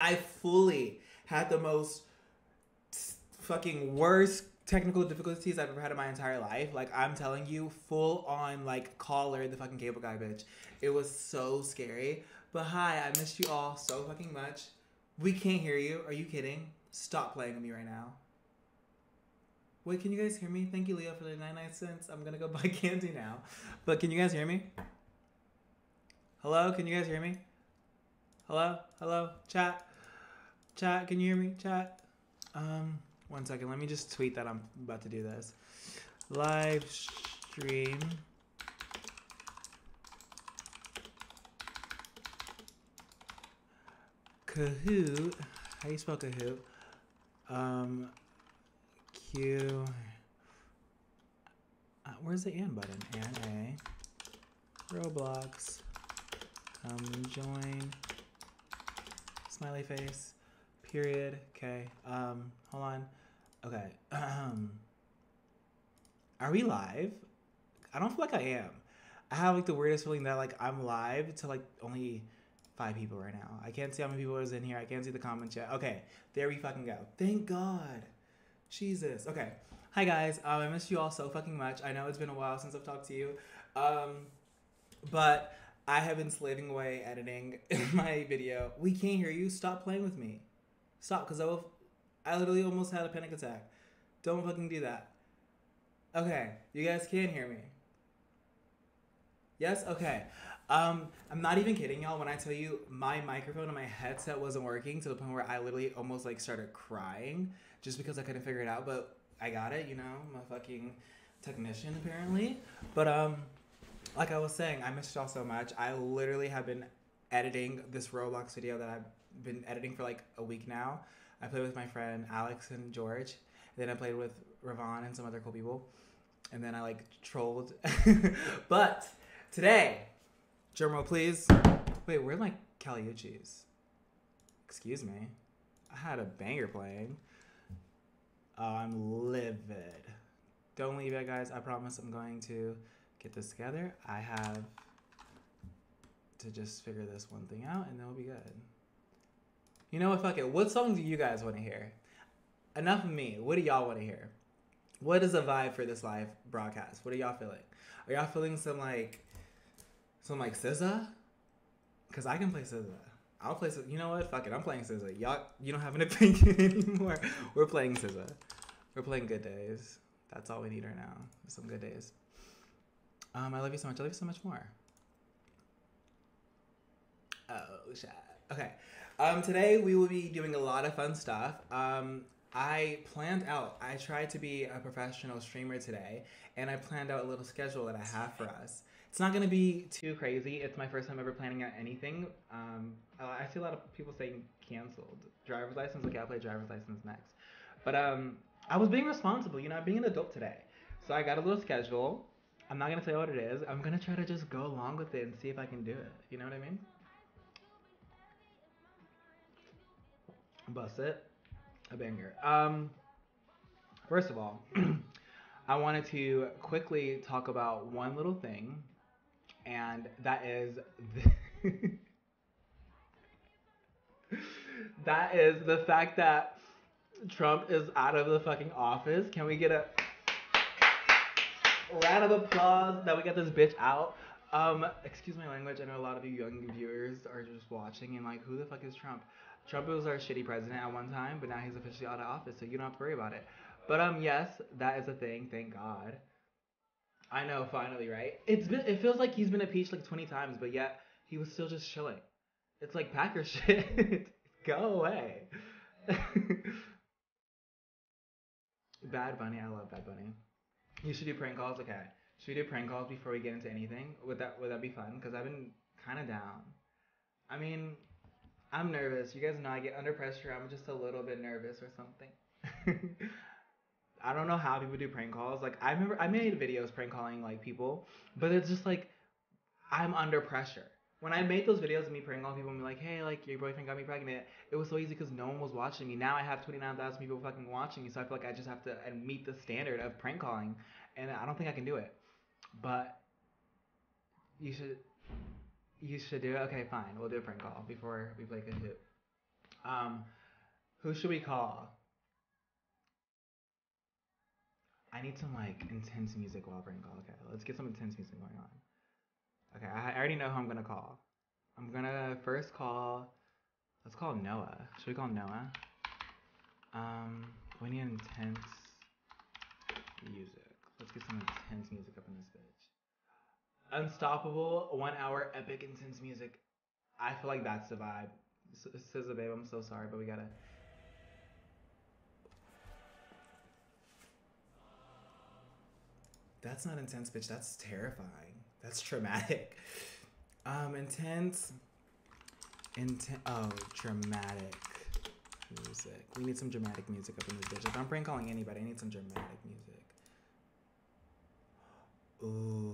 I fully had the most fucking worst technical difficulties I've ever had in my entire life. Like I'm telling you, full on like caller the fucking cable guy bitch. It was so scary. But hi, I missed you all so fucking much. We can't hear you. Are you kidding? Stop playing with me right now. Wait, can you guys hear me? Thank you, Leo, for the 99 cents. I'm gonna go buy candy now. But can you guys hear me? Hello? Can you guys hear me? Hello? Hello? Chat? Chat, can you hear me? Chat? Um, one second. Let me just tweet that I'm about to do this. Live stream. Kahoot. How you spell Kahoot? Um, Q. Uh, where's the and button? And A. Roblox. Come join. Smiley face. Period. Okay. Um, hold on. Okay. Um, are we live? I don't feel like I am. I have like the weirdest feeling that like I'm live to like only five people right now. I can't see how many people is in here. I can't see the comments yet. Okay, there we fucking go. Thank God. Jesus. Okay. Hi guys. Um, I missed you all so fucking much. I know it's been a while since I've talked to you. Um, but I have been slaving away editing my video. We can't hear you. Stop playing with me. Stop, because I will. I literally almost had a panic attack. Don't fucking do that. Okay, you guys can hear me. Yes. Okay. Um, I'm not even kidding y'all when I tell you my microphone and my headset wasn't working to the point where I literally almost like started crying just because I couldn't figure it out. But I got it, you know, a fucking technician apparently. But um, like I was saying, I missed y'all so much. I literally have been editing this Roblox video that I've been editing for like a week now. I played with my friend Alex and George. Then I played with Ravon and some other cool people. And then I like trolled. but today, drumroll please. Wait, where are my Caliuchis? Excuse me. I had a banger playing. Oh, I'm livid. Don't leave yet, guys. I promise I'm going to get this together. I have to just figure this one thing out and then we'll be good. You know what? Fuck it. What song do you guys want to hear? Enough of me. What do y'all want to hear? What is the vibe for this live broadcast? What are y'all feeling? Are y'all feeling some like some like SZA? Cause I can play SZA. I'll play. SZA. You know what? Fuck it. I'm playing SZA. Y'all, you don't have an opinion anymore. We're playing SZA. We're playing Good Days. That's all we need right now. Some good days. Um, I love you so much. I love you so much more. Oh, shit. Okay. Um, today we will be doing a lot of fun stuff. Um, I planned out. I tried to be a professional streamer today, and I planned out a little schedule that I have for us. It's not going to be too crazy. It's my first time ever planning out anything. Um, I see a lot of people saying canceled. Driver's license. Okay, I'll play driver's license next. But um, I was being responsible. You know, I'm being an adult today. So I got a little schedule. I'm not gonna say what it is. I'm gonna try to just go along with it and see if I can do it. You know what I mean? Bust it. A banger. Um, first of all, I wanted to quickly talk about one little thing, and that is the that is the fact that Trump is out of the fucking office. Can we get a round of applause that we got this bitch out. Um, excuse my language. I know a lot of you young viewers are just watching and like, who the fuck is Trump? Trump was our shitty president at one time, but now he's officially out of office, so you don't have to worry about it. But um, yes, that is a thing. Thank God. I know, finally, right? It's been. It feels like he's been impeached like 20 times, but yet he was still just chilling. It's like Packer shit. Go away. Bad Bunny. I love Bad Bunny. You should do prank calls. Okay. Should we do prank calls before we get into anything? Would that would that be fun? Because I've been kind of down. I mean, I'm nervous. You guys know I get under pressure. I'm just a little bit nervous or something. I don't know how people do prank calls. Like I remember I made videos prank calling like people, but it's just like I'm under pressure. When I made those videos of me prank calling people and be like, hey, like your boyfriend got me pregnant, it was so easy because no one was watching me. Now I have 29,000 people fucking watching me, so I feel like I just have to meet the standard of prank calling, and I don't think I can do it. But you should, you should do it. Okay, fine. We'll do a prank call before we play Kahoot. Um, who should we call? I need some like intense music while prank call. Okay, let's get some intense music going on. Okay, I, I already know who I'm gonna call. I'm gonna first call. Let's call Noah. Should we call Noah? Um, we need intense music. Let's get some intense music up in this bitch. Unstoppable, one hour epic intense music. I feel like that's the vibe. Says the babe. I'm so sorry, but we gotta. That's not intense, bitch. That's terrifying. That's traumatic. Um, intense. Intense. Oh, dramatic music. We need some dramatic music up in this bitch. If I'm prank calling anybody, I need some dramatic music. Ooh.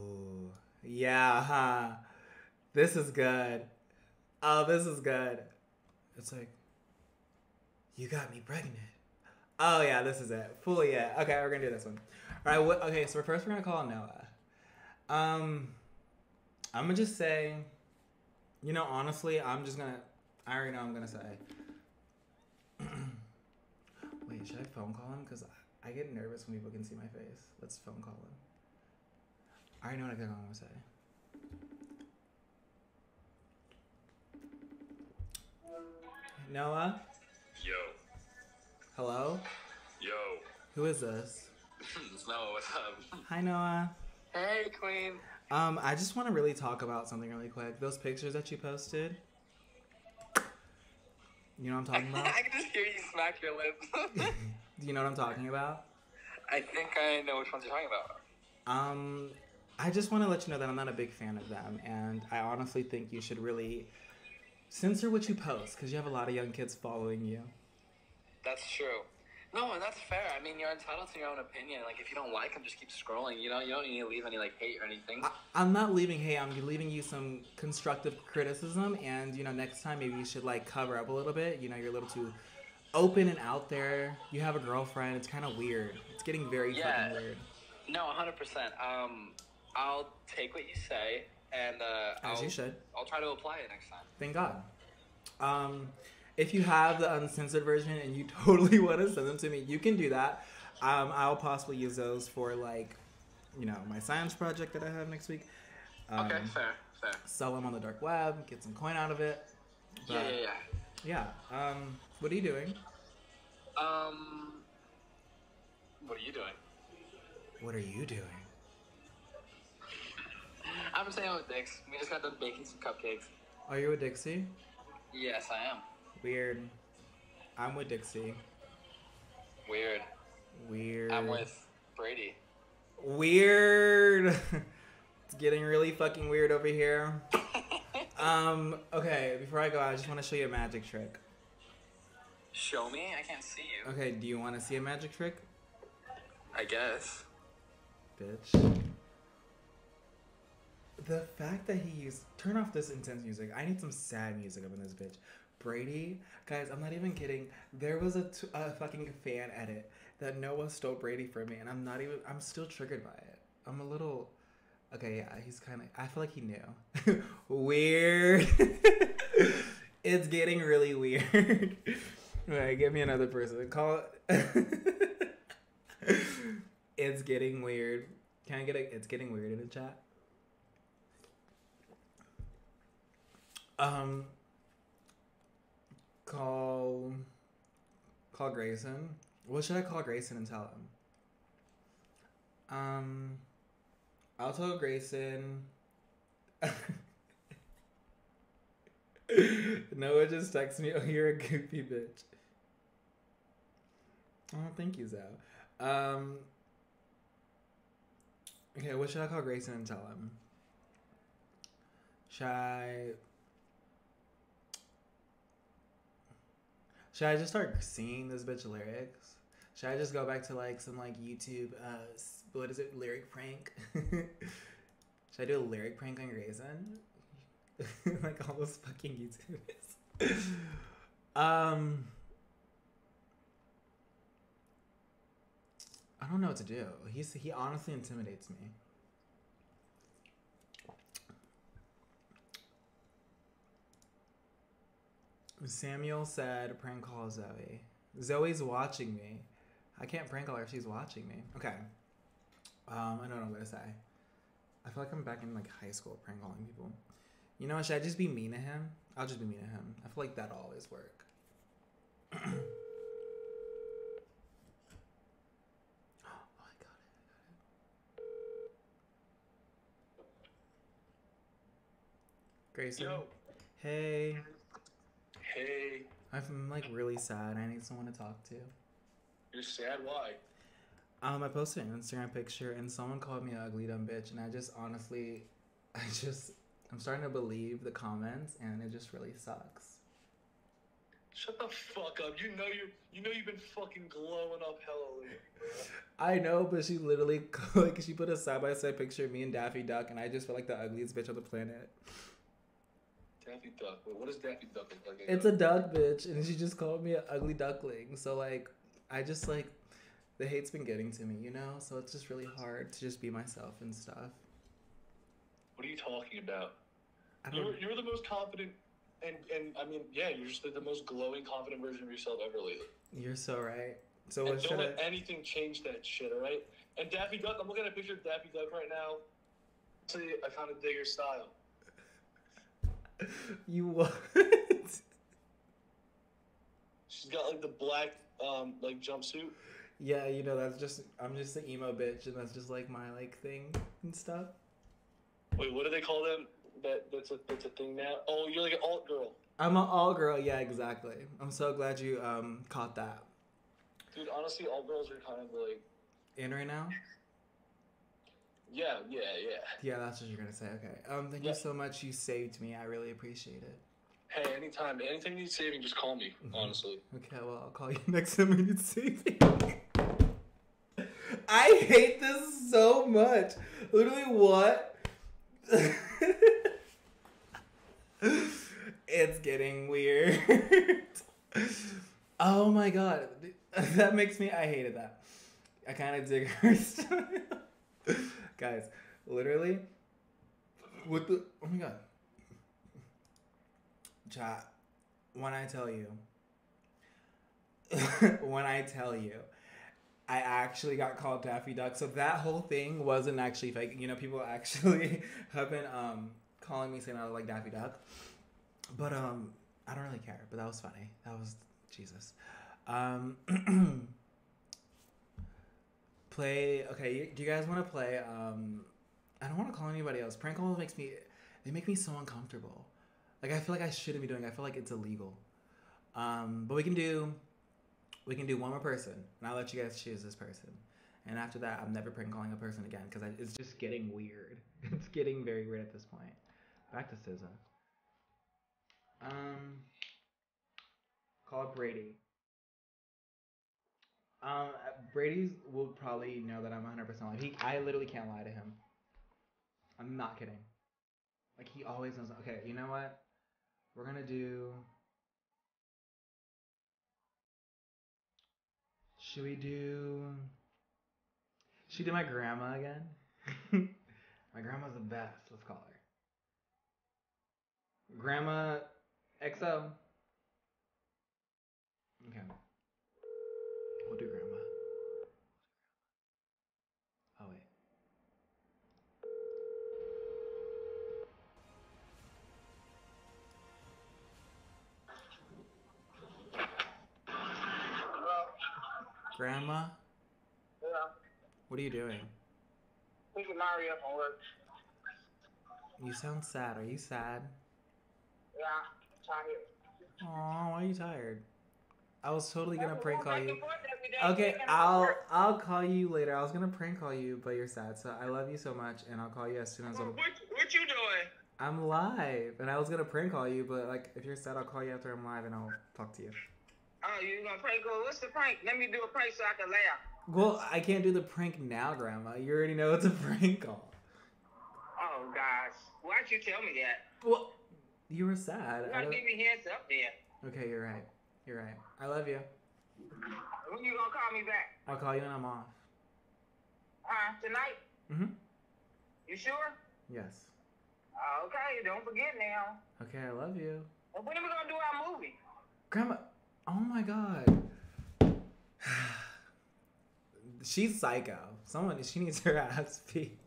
Yeah, huh? This is good. Oh, this is good. It's like, you got me pregnant. Oh, yeah, this is it. Fully it. Okay, we're gonna do this one. All right, okay, so first we're gonna call Noah. Um, I'm gonna just say, you know, honestly, I'm just gonna, I already know I'm gonna say. Wait, should I phone call him? Because I get nervous when people can see my face. Let's phone call him. I already know what I'm gonna say. Noah? Yo, Hello? yo. Who is this? Noah, what's up? Hi, Noah. Hey, Queen. Um, I just want to really talk about something really quick. Those pictures that you posted. You know what I'm talking about? I can just hear you smack your lips. Do you know what I'm talking about? I think I know which ones you're talking about. Um, I just want to let you know that I'm not a big fan of them, and I honestly think you should really censor what you post because you have a lot of young kids following you. That's true. No, and that's fair. I mean, you're entitled to your own opinion. Like, if you don't like them, just keep scrolling. You know, you don't need to leave any like hate or anything. I, I'm not leaving. hate. I'm leaving you some constructive criticism, and you know, next time maybe you should like cover up a little bit. You know, you're a little too open and out there. You have a girlfriend. It's kind of weird. It's getting very Yeah. fucking weird. No, 100%. Um, I'll take what you say, and uh, As I'll, you should. I'll try to apply it next time. Thank God. Um, if you have the uncensored version and you totally want to send them to me, you can do that. Um, I'll possibly use those for like, you know, my science project that I have next week. Um, okay, fair, fair. Sell them on the dark web, get some coin out of it. Yeah, yeah, yeah. yeah. Um, what are you doing? Um, what are you doing? What are you doing? I'm staying with Dix. We just got done baking some cupcakes. Are you with Dixie? Yes, I am. Weird. I'm with Dixie. Weird. Weird. I'm with Brady. Weird. it's getting really fucking weird over here. Um, okay, before I go, I just want to show you a magic trick. Show me? I can't see you. Okay, do you want to see a magic trick? I guess. Bitch. The fact that he used. Turn off this intense music. I need some sad music up in this bitch. Brady, guys, I'm not even kidding. There was a, t- a fucking fan edit that Noah stole Brady from me, and I'm not even. I'm still triggered by it. I'm a little. Okay, yeah, he's kind of. I feel like he knew. weird. it's getting really weird. Alright, give me another person. Call. It... it's getting weird. Can I get a? It's getting weird in the chat. Um. Call. Call Grayson. What should I call Grayson and tell him? Um. I'll tell Grayson. Noah just texted me, oh, you're a goofy bitch. Oh, thank you, Zao. Um, okay, what should I call Grayson and tell him? Should I... Should I just start singing this bitch lyrics? Should I just go back to like some like YouTube, uh, what is it, lyric prank? Should I do a lyric prank on Grayson? like all those fucking YouTubers. um, I don't know what to do. He's he honestly intimidates me. Samuel said, prank call Zoe. Zoe's watching me. I can't prank call her if she's watching me. Okay. Um, I don't know what I'm gonna say. I feel like I'm back in like high school prank calling people. You know what? Should I just be mean to him? I'll just be mean to him. I feel like that'll always work. oh, I got it. I got it. Grayson. Yo. Hey. Hey, I'm like really sad. I need someone to talk to. you're sad. Why? Um, I posted an Instagram picture and someone called me an ugly dumb bitch, and I just honestly, I just, I'm starting to believe the comments, and it just really sucks. Shut the fuck up. You know you you know you've been fucking glowing up hella lately. I know, but she literally like she put a side by side picture of me and Daffy Duck, and I just feel like the ugliest bitch on the planet. Daffy Duck. Wait, what does Daffy Duck look like? It's a duck bitch, and she just called me an ugly duckling. So like, I just like, the hate's been getting to me, you know. So it's just really hard to just be myself and stuff. What are you talking about? You're you're the most confident, and and I mean yeah, you're just the, the most glowing, confident version of yourself ever lately. You're so right. So And don't let I? anything change that shit. All right. And Daffy Duck. I'm looking at a picture of Daffy Duck right now. See, I kind of dig her style. You what? She's got like the black um like jumpsuit. yeah, you know that's just I'm just an emo bitch, and that's just like my like thing and stuff. Wait, what do they call them? That that's a that's a thing now. Oh, you're like an alt girl, I'm an all girl. Yeah, exactly. I'm so glad you um caught that. dude. Honestly, all girls are kind of like In right now? Yeah, yeah, yeah. Yeah, that's what you're gonna say. Okay. Um, thank Yeah. you so much. You saved me. I really appreciate it. Hey, anytime, anything you need saving, just call me. Mhm. Honestly, Okay, well I'll call you next time I need saving. I hate this so much. Literally, what? it's getting weird. oh my god, that makes me. I hated that. I kind of dig her style. Guys, literally, with the. Oh my god. Chat, when I tell you, when I tell you, I actually got called Daffy Duck. So that whole thing wasn't actually fake. You know, people actually have been um calling me saying I look like Daffy Duck. But um I don't really care. But that was funny. That was Jesus. Um play okay, do you guys want to play um I don't want to call anybody else. Prank calls makes me they make me so uncomfortable. Like I feel like I shouldn't be doing. it. I feel like it's illegal. Um, but we can do we can do one more person, and I'll let you guys choose this person. And after that, I'm never prank calling a person again because it's just getting weird. It's getting very weird at this point. Back to SZA. Um, call Brady. Um, Brady's will probably know that I'm 100% lying. He, I literally can't lie to him. I'm not kidding. Like he always knows. Okay, you know what? We're gonna do. Should we do? Should we do my grandma again? my grandma's the best. Let's call her. Grandma XO. Okay. Grandma, Yeah. what are you doing? Picking Mario from work. You sound sad. Are you sad? Yeah. Tired. Aw, why are you tired? I was totally gonna prank call you. and forth every day, Okay, taking them to I'll. I'll call you later. I was gonna prank call you, but you're sad. So I love you so much, and I'll call you as soon as What, I'm what, what you doing? I'm live. And I was gonna prank call you, but like if you're sad, I'll call you after I'm live, and I'll talk to you. Oh, you gonna prank? Go. What's the prank? Let me do a prank so I can laugh. Well, I can't do the prank now, Grandma. You already know it's a prank call. Oh gosh, why'd you tell me that? Well, you were sad. You gotta give me heads up there. Okay, you're right. You're right. I love you. When you gonna call me back? I'll call you when I'm off. Huh? Tonight? Mhm. You sure? Yes. Uh, okay. Don't forget now. Okay, I love you. And when are we gonna do our movie? Grandma, oh my god. She's psycho. Someone she needs her ass beat.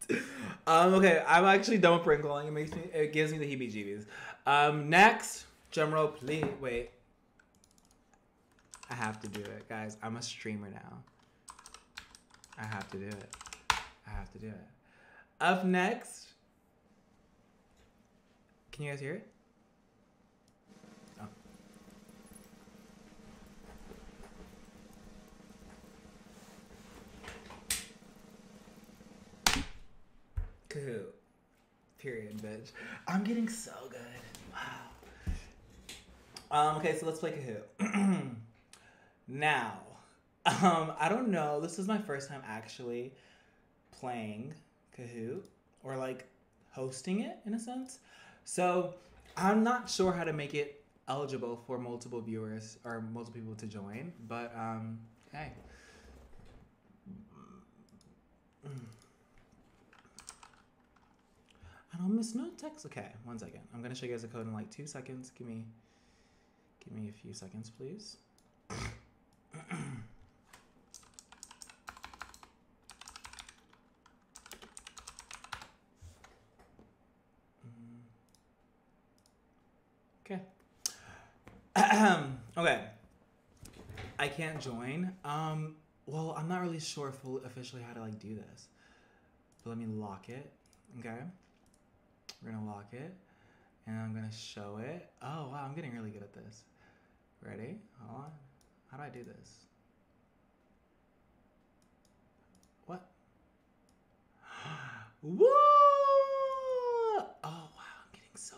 Um, okay, I'm actually done with Pringling. It makes me it gives me the heebie-jeebies. Um, next, drum roll, please. Wait. I have to do it, guys. I'm a streamer now. I have to do it. I have to do it. Up next. Can you guys hear it? Kahoot. Period, bitch. I'm getting so good. Wow. Um, okay, so let's play Kahoot. now, um, I don't know. This is my first time actually playing Kahoot or like hosting it in a sense. So I'm not sure how to make it eligible for multiple viewers or multiple people to join, but um, hey. I don't miss no text. Okay, one second. I'm gonna show you guys the code in like two seconds. Give me, give me a few seconds, please. Okay. okay. I can't join. Um, well, I'm not really sure full officially how to like do this. But let me lock it. Okay. We're gonna lock it and I'm gonna show it. Oh wow, I'm getting really good at this. Ready? Hold on. How do I do this? What? Whoa! Oh wow, I'm getting so